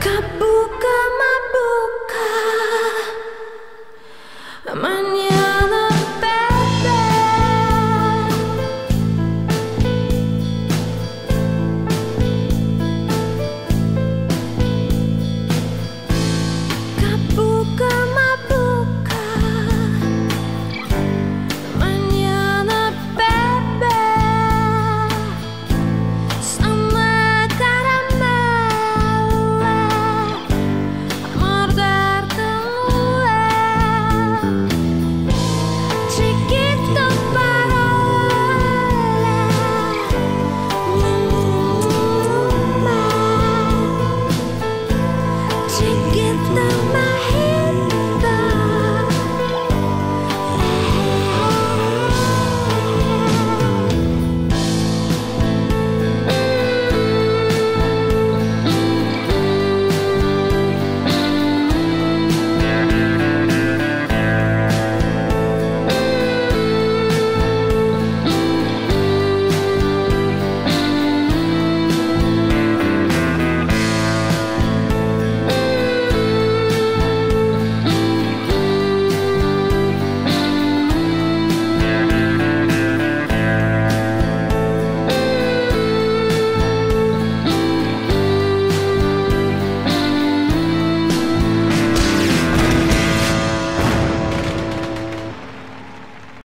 Kaboom!